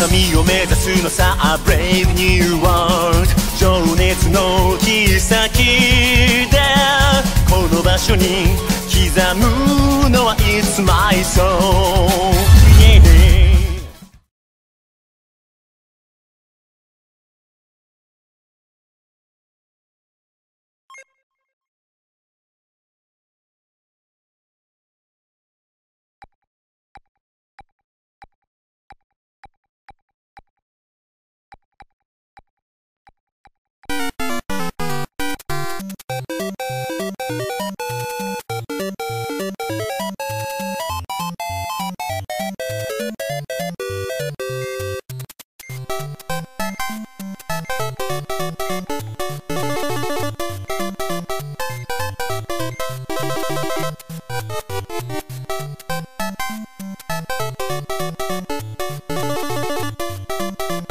神を目指すのさ A brave new world 情熱の切り先でこの場所に刻むのは It's my soul、